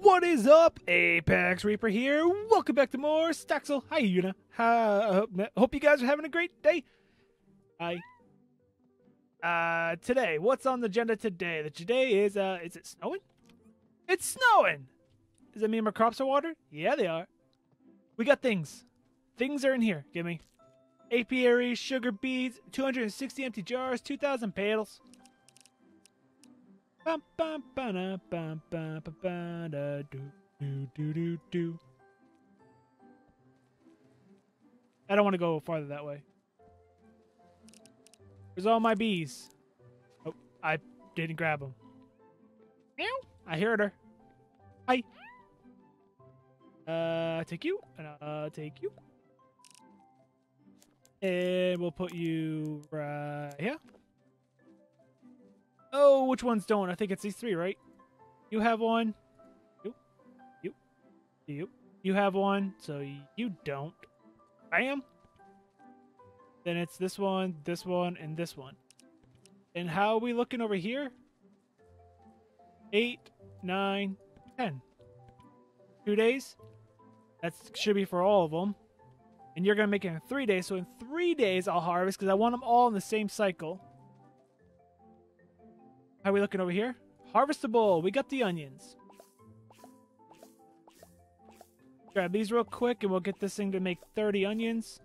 What is up? Apex Reaper here. Welcome back to more Staxel. Hi, Yuna. Hi, hope, hope you guys are having a great day. Hi. Uh, today, what's on the agenda today? The today is, uh, is it snowing? It's snowing! Does that mean my crops are watered? Yeah, they are. We got things. Things are in here. Give me. Apiaries, sugar beets, 260 empty jars, 2,000 petals. Bum, bum, ba-da, bum, bum, ba, ba, da, do, do, do, do, do. I don't want to go farther that way. Where's all my bees? Oh, I didn't grab them. Meow. I heard her. Hi. Uh, take you, and uh, take you. And we'll put you right here. Oh, which ones don't? I think it's these three, right? You have one. You. You. You. You have one, so you don't. Bam. Then it's this one, this one, and this one. And how are we looking over here? Eight, nine, ten. Two days. That should be for all of them. And you're going to make it in three days. So in three days, I'll harvest because I want them all in the same cycle. How are we looking over here? Harvestable. We got the onions. Grab these real quick and we'll get this thing to make 30 onions.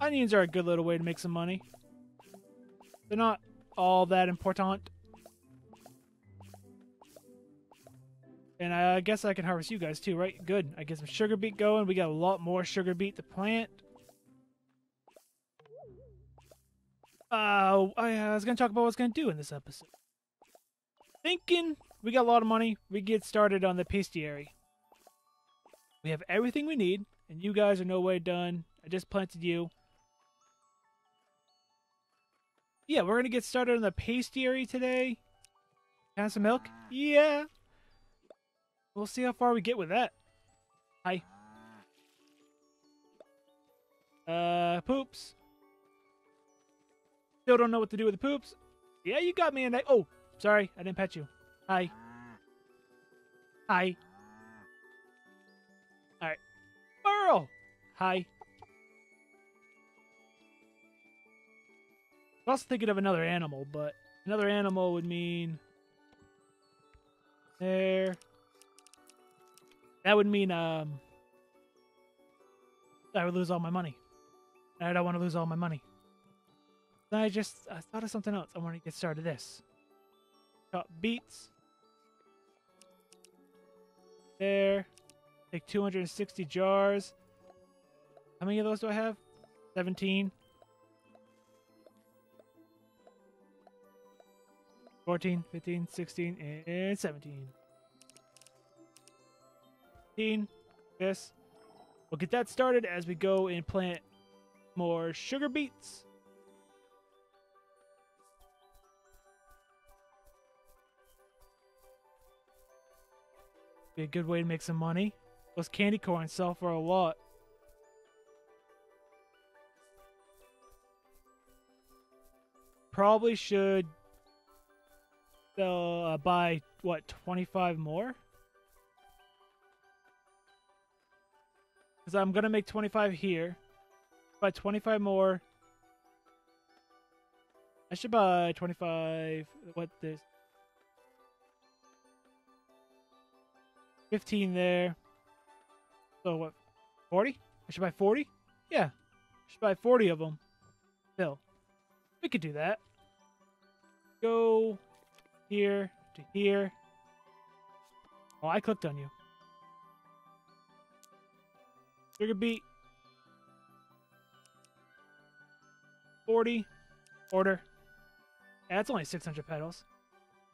Onions are a good little way to make some money. They're not all that important. And I guess I can harvest you guys too, right? Good. I get some sugar beet going. We got a lot more sugar beet to plant. Uh, I was to talk about what I was going to do in this episode. Thinking we got a lot of money. We get started on the bestiary. We have everything we need, and you guys are no way done. I just planted you. Yeah, we're to get started on the bestiary today. Have some milk? Yeah. We'll see how far we get with that. Hi. Uh, poops. Still don't know what to do with the poops. Yeah, you got me in that. Oh, sorry. I didn't pet you. Hi. Hi. Alright. Burl! Hi. I was thinking of another animal, but another animal would mean... There. That would mean, um... I would lose all my money. I don't want to lose all my money. Then I just I thought of something else. I want to get started this. Chop beets. There. Take 260 jars. How many of those do I have? 17. 14, 15, 16, and 17. 15. Yes. We'll get that started as we go and plant more sugar beets. Be a good way to make some money. Those candy corns sell for a lot. Probably should uh, buy, what, 25 more? Because I'm going to make 25 here. Buy 25 more. I should buy 25. What this? 15 there. So what? 40? I should buy 40? Yeah. I should buy 40 of them. Still. We could do that. Go here to here. Oh, I clicked on you. Sugar beet. 40. Order. Yeah, that's only 600 petals.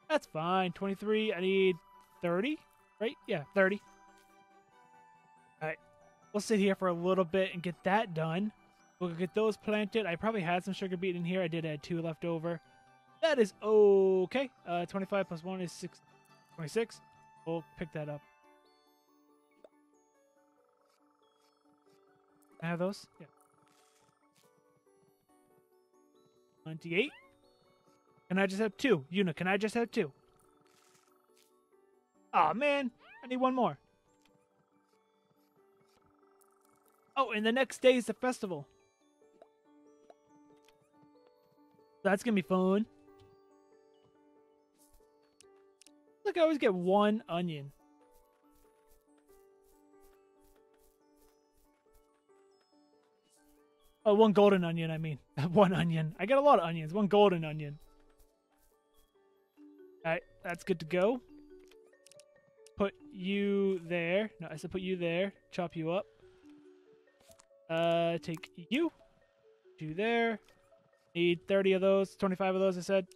That's fine. 23. I need 30, right? Yeah, 30. Alright. We'll sit here for a little bit and get that done. We'll get those planted. I probably had some sugar beet in here. I did add two left over. That is okay. Uh, 25 plus 1 is six, 26. We'll pick that up. I have those? Yeah. 28. Can I just have two? Yuna, can I just have two? Oh, man. I need one more. Oh, and the next day is the festival. That's gonna be fun. Look, I always get one onion. Oh, one golden onion, I mean. one onion. I get a lot of onions. One golden onion. Alright, that's good to go. Put you there. No, I said put you there. Chop you up. Uh, take you. You there. Need 30 of those. 25 of those, I said.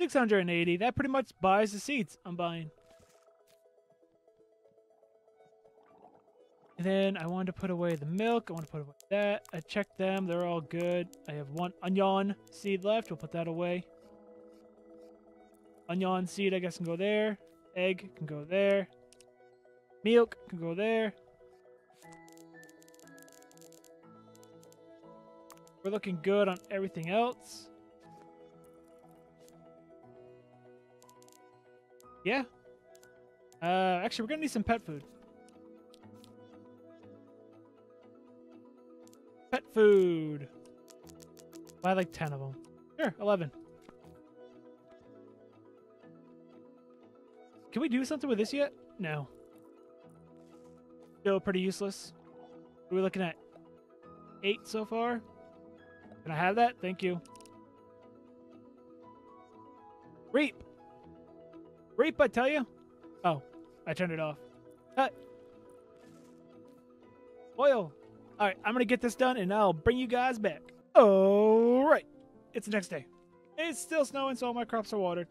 Six hundred and eighty. That pretty much buys the seeds I'm buying. And then I wanted to put away the milk. I want to put away that. I checked them. They're all good. I have one onion seed left. We'll put that away. Onion seed, I guess, can go there. Egg can go there. Milk can go there. We're looking good on everything else. Yeah. Uh, actually, we're gonna need some pet food. Pet food. Buy like 10 of them. Sure, 11. Can we do something with this yet? No. Still pretty useless. Are we looking at eight so far? Can I have that? Thank you. Reap. Reap, I tell you. Oh, I turned it off. Cut. Oil. All right, I'm gonna get this done, and I'll bring you guys back. All right, it's the next day. It's still snowing, so all my crops are watered.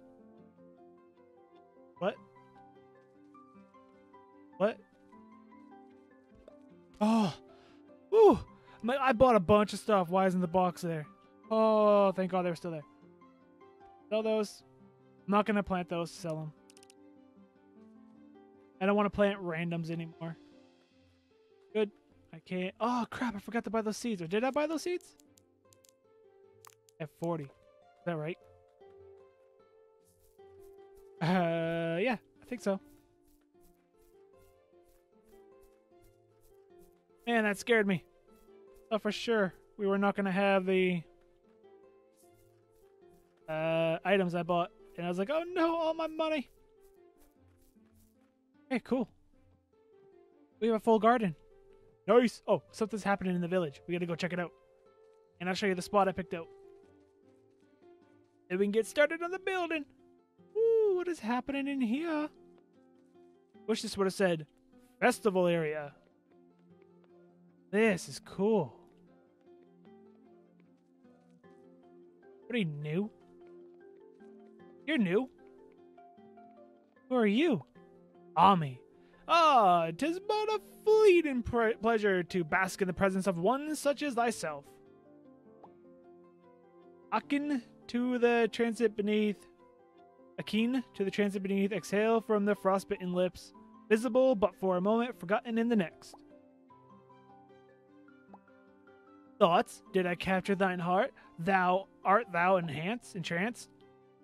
What? What? Oh, ooh! I bought a bunch of stuff. Why isn't the box there? Oh, thank God they're still there. Sell those. I'm not gonna plant those. Sell them. I don't want to plant randoms anymore. I can't. Oh, crap. I forgot to buy those seeds. Or did I buy those seeds? At 40. Is that right? Uh, yeah. I think so. Man, that scared me. Oh, for sure. We were not going to have the uh, items I bought. And I was like, oh no, all my money. Hey, cool. We have a full garden. Nice. Oh, something's happening in the village. We gotta go check it out. And I'll show you the spot I picked out. And we can get started on the building. Ooh, what is happening in here? Wish this would have said festival area. This is cool. Pretty new? You're new. Who are you? Ami. Ah, tis but a fleeting pleasure to bask in the presence of one such as thyself. Akin to the transit beneath, akin to the transit beneath, exhale from the frostbitten lips, visible but for a moment forgotten in the next. Thoughts, did I capture thine heart? Thou art thou enhanced, entranced?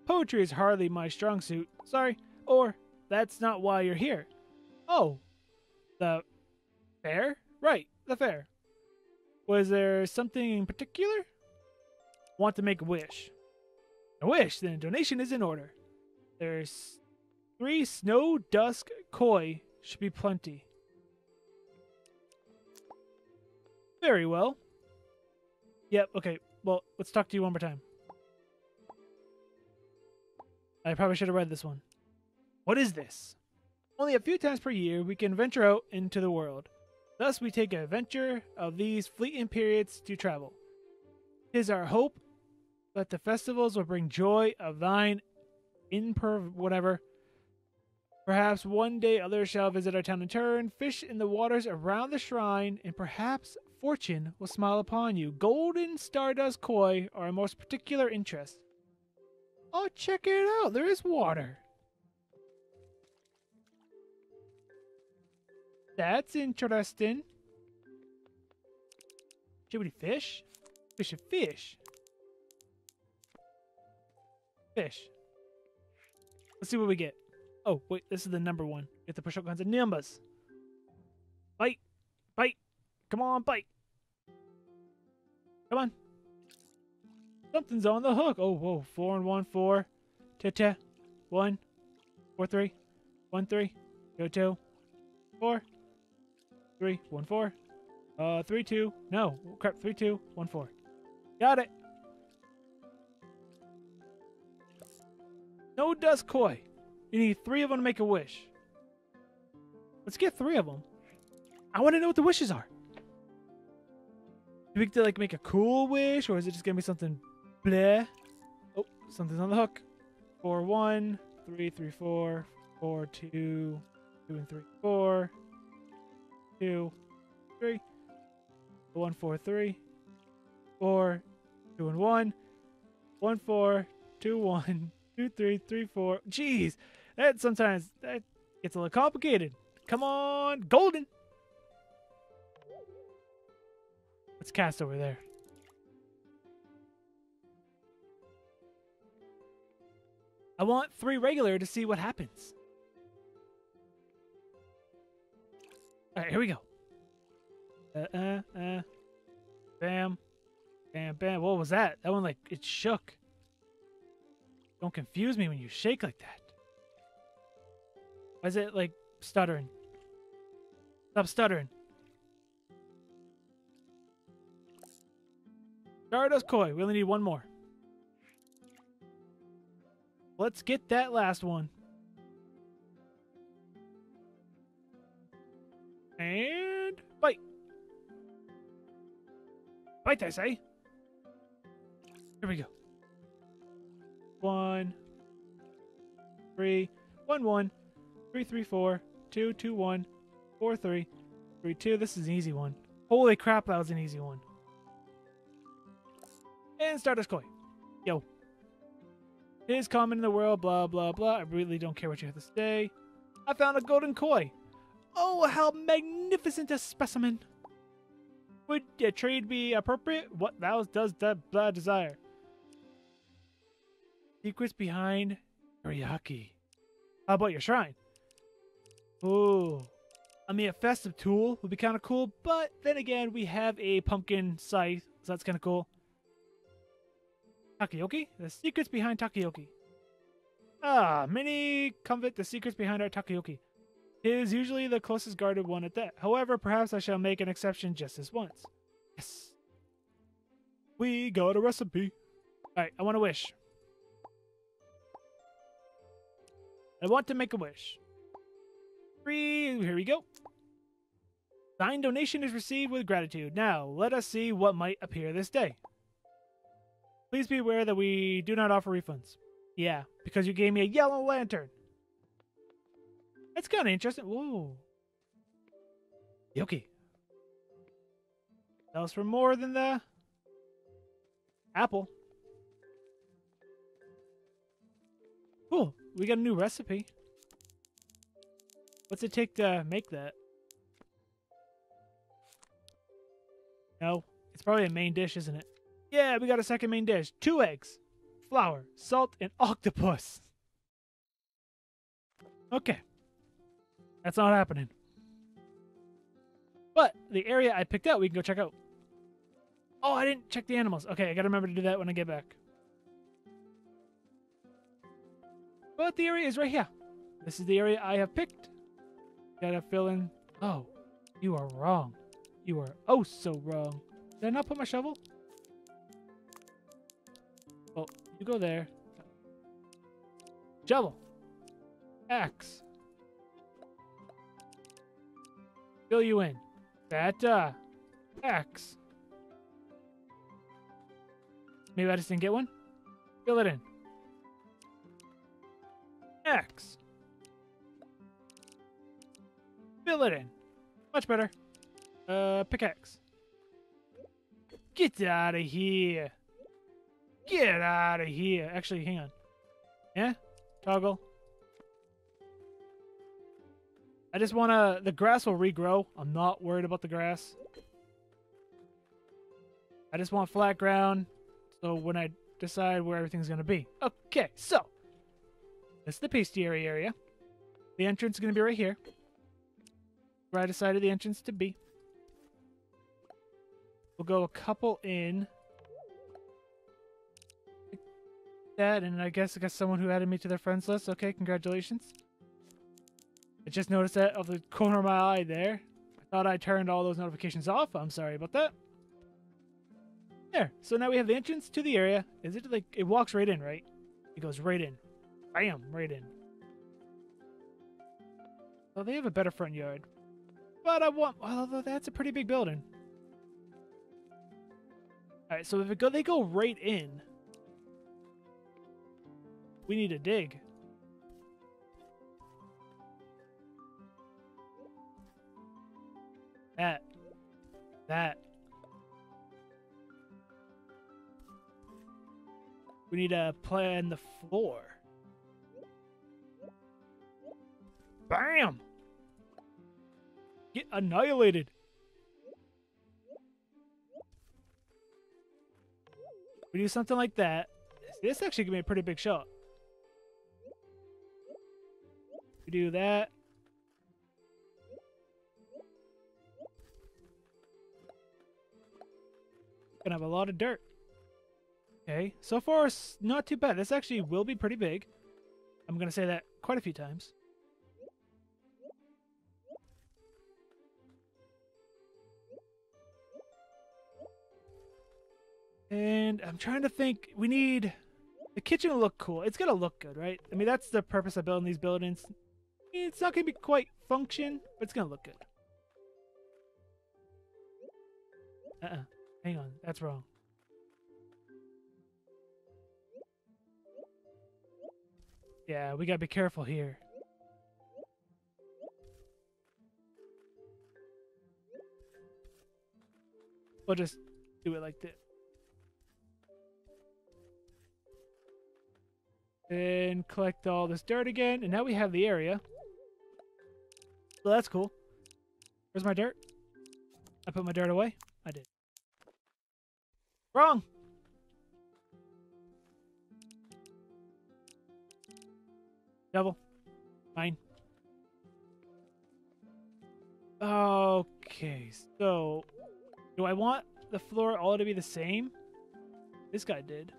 Poetry is hardly my strong suit. Sorry. Or, that's not why you're here. Oh, the fair? Right, the fair. Was there something in particular? Want to make a wish. A wish, then a donation is in order. There's three snow dusk koi should be plenty. Very well. Yep, okay. Well, let's talk to you one more time. I probably should have read this one. What is this? Only a few times per year we can venture out into the world. Thus we take a venture of these fleeting periods to travel. Tis our hope that the festivals will bring joy of thine in per whatever. Perhaps one day others shall visit our town in turn, fish in the waters around the shrine, and perhaps fortune will smile upon you. Golden stardust koi are our most particular interest. Oh, check it out. There is water. That's interesting. Should we fish? We fish. Fish. Let's see what we get. Oh, wait, this is the number one. You have to push up kinds of numbers. Bite. Bite. Come on, bite. Come on. Something's on the hook. Oh, whoa. Four and one, four. Ta ta. One. Four, three. One, three. Go two. Four. Three. One, four. Uh, three, two. No. Crap. Three, two. One, four. Got it. No dust koi. You need three of them to make a wish. Let's get three of them. I want to know what the wishes are. Do we get to like make a cool wish, or is it just gonna be something bleh? Oh, something's on the hook. Four, one, three, three, four, four, two, two and three, four, two, three, one, four, three, four, two and one, one, four, two, one, two, three, three, four. Jeez, that sometimes that gets a little complicated. Come on, golden. Let's cast over there. I want three regular to see what happens. Here we go. Uh, uh, uh. Bam. Bam, bam. What was that? That one, like, it shook. Don't confuse me when you shake like that. Why is it, like, stuttering? Stop stuttering. Stardust Koi. We only need one more. Let's get that last one. And bite. Bite, I say. Here we go. One, three, one, one, three, three, four, two, two, one, four, three, three, two. This is an easy one. Holy crap, that was an easy one. And Stardust Koi. Yo. It is common in the world, blah, blah, blah. I really don't care what you have to say. I found a golden koi. Oh, how magnificent a specimen. Would a trade be appropriate? What thou does that blah desire? Secrets behind Teriyaki. How about your shrine? Ooh. I mean, a festive tool would be kind of cool, but then again, we have a pumpkin scythe, so that's kind of cool. Takoyaki? The secrets behind Takoyaki. Ah, many covet the secrets behind our Takoyaki. Is usually the closest guarded one at that. However, perhaps I shall make an exception just this once. Yes. We got a recipe. Alright, I want a wish. I want to make a wish. Three, here we go. Thine donation is received with gratitude. Now, let us see what might appear this day. Please be aware that we do not offer refunds. Yeah, because you gave me a yellow lantern. That's kind of interesting. Whoa. Yoki. That was for more than the apple. Cool. We got a new recipe. What's it take to make that? No. It's probably a main dish, isn't it? Yeah, we got a second main dish. Two eggs, flour, salt, and octopus. Okay. That's not happening. But the area I picked out, we can go check out. Oh, I didn't check the animals. Okay, I gotta remember to do that when I get back. But the area is right here. This is the area I have picked. Gotta fill in. Oh, you are wrong. You are oh so wrong. Did I not put my shovel? Oh, you go there. Shovel. X. Fill you in. That, uh, X. Maybe I just didn't get one? Fill it in. X. Fill it in. Much better. Uh, pickaxe. Get out of here. Get out of here. Actually, hang on. Yeah? Toggle. I just want to... The grass will regrow. I'm not worried about the grass. I just want flat ground. So when I decide where everything's going to be. Okay, so this is the bestiary area. The entrance is going to be right here. Where I decided the entrance to be. We'll go a couple in. Like that, and I guess I got someone who added me to their friends list. Okay, congratulations. I just noticed that of the corner of my eye there. I thought I turned all those notifications off. I'm sorry about that. There. So now we have the entrance to the area. Is it like it walks right in, right? It goes right in. Bam, right in. Well, they have a better front yard. But I want although that's a pretty big building. Alright, so if go they go right in. We need to dig. That. That. We need to plan the floor. Bam! Get annihilated. We do something like that. This actually could be a pretty big shot. We do that. Gonna have a lot of dirt. Okay, so far it's not too bad. This actually will be pretty big. I'm gonna say that quite a few times. And I'm trying to think. We need the kitchen will look cool. It's gonna look good, right? I mean, that's the purpose of building these buildings. It's not gonna be quite function, but it's gonna look good. Uh-uh. Hang on, that's wrong. Yeah, we gotta be careful here. We'll just do it like this. And collect all this dirt again, and now we have the area. So that's cool. Where's my dirt? I put my dirt away? I did. Wrong! Double. Fine. Okay, so do I want the floor all to be the same? This guy did.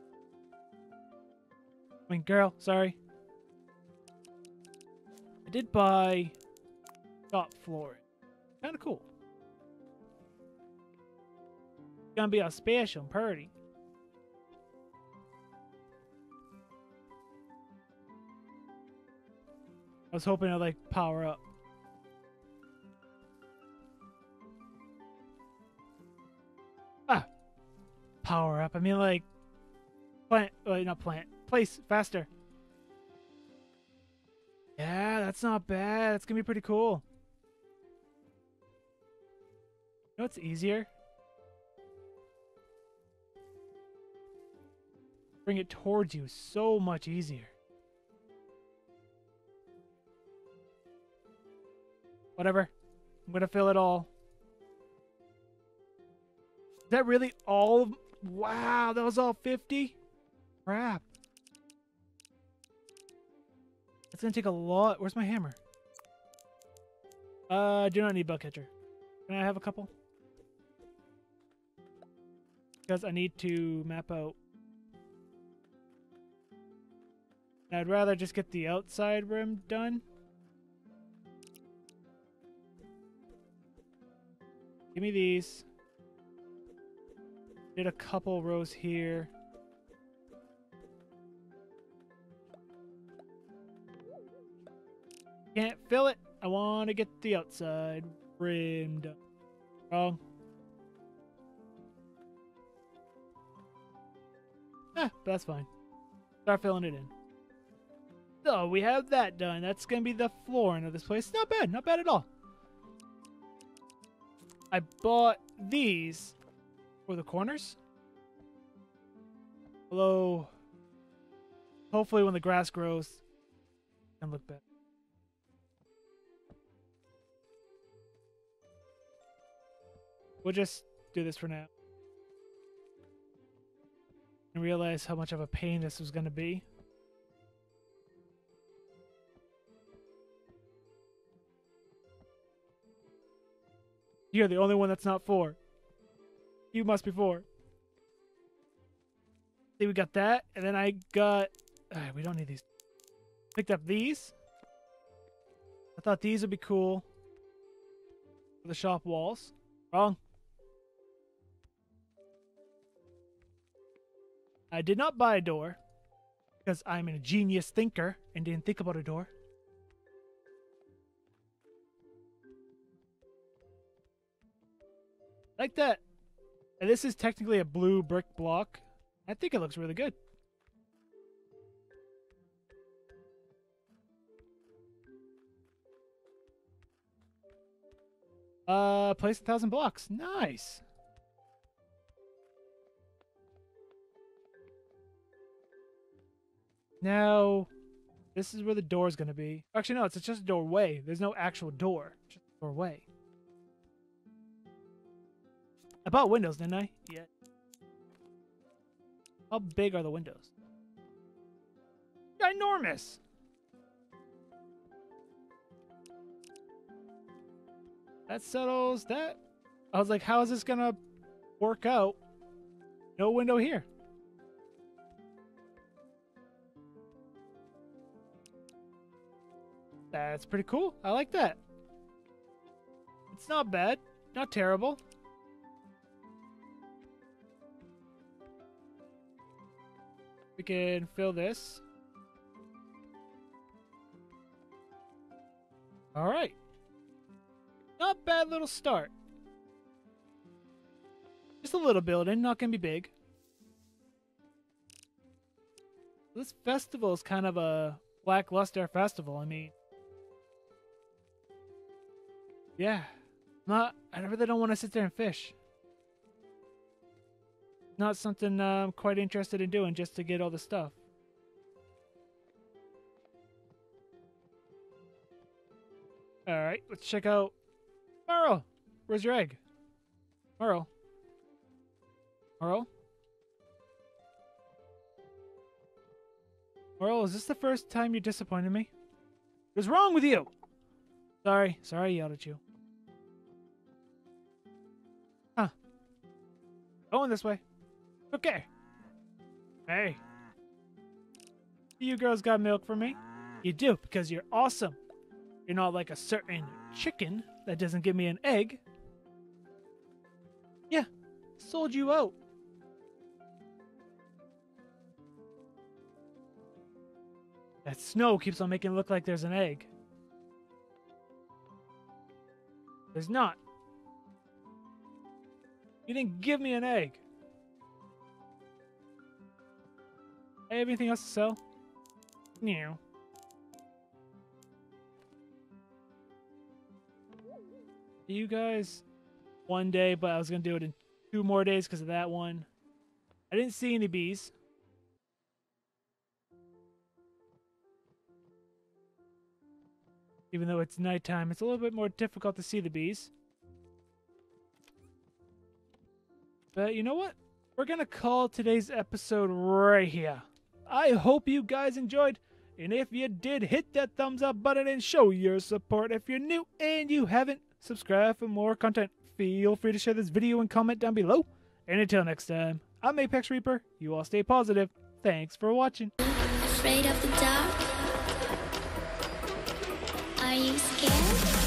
I mean, girl, sorry. I did buy top floor. Kind of cool. Gonna be a special party. I was hoping to like power up. Ah, power up. I mean, like plant. Wait, not plant. Place faster. Yeah, that's not bad. That's gonna be pretty cool. You know what's easier? Bring it towards you. So much easier. Whatever. I'm gonna fill it all. Is that really all? Of... Wow, that was all 50? Crap. It's gonna take a lot. Where's my hammer? Uh, do not need bug catcher. Can I have a couple? Because I need to map out. I'd rather just get the outside rim done. Give me these. Did a couple rows here. Can't fill it. I want to get the outside rimmed up. Wrong. Ah, that's fine. Start filling it in. So we have that done. That's gonna be the flooring of this place. Not bad, not bad at all. I bought these for the corners. Hello. Hopefully when the grass grows, can look better. We'll just do this for now. And realize how much of a pain this was going to be. You're the only one that's not four. You must be four. See, we got that, and then I got. Alright, we don't need these. Picked up these. I thought these would be cool. For the shop walls. Wrong. I did not buy a door because I'm a genius thinker and didn't think about a door. Like that. And this is technically a blue brick block. I think it looks really good. Uh, place a thousand blocks. Nice. Now, this is where the door is going to be. Actually, no, it's just a doorway. There's no actual door. Just a doorway. I bought windows, didn't I? Yeah. How big are the windows? Ginormous! That settles that. I was like, how is this gonna work out? No window here. That's pretty cool. I like that. It's not bad. Not terrible. We can fill this. Alright. Not bad little start. Just a little building, not gonna be big. This festival is kind of a lackluster festival. I mean, yeah, not. I really don't want to sit there and fish. Not something uh, I'm quite interested in doing just to get all the stuff. All right, let's check out Merle. Where's your egg? Merle. Merle. Merle, is this the first time you disappointed me? What's wrong with you? Sorry, sorry I yelled at you. Huh. Going this way. Okay. Hey. You girls got milk for me? You do, because you're awesome. You're not like a certain chicken that doesn't give me an egg. Yeah, sold you out. That snow keeps on making it look like there's an egg. There's not. You didn't give me an egg. Hey, anything else to sell? No. You guys, one day, but I was gonna do it in two more days because of that one. I didn't see any bees. Even though it's nighttime, it's a little bit more difficult to see the bees. But you know what? We're gonna call today's episode right here. I hope you guys enjoyed. And if you did, hit that thumbs up button and show your support. If you're new and you haven't, subscribe for more content. Feel free to share this video and comment down below. And until next time, I'm Apex Reaper. You all stay positive. Thanks for watching. Afraid of the dark? Are you scared?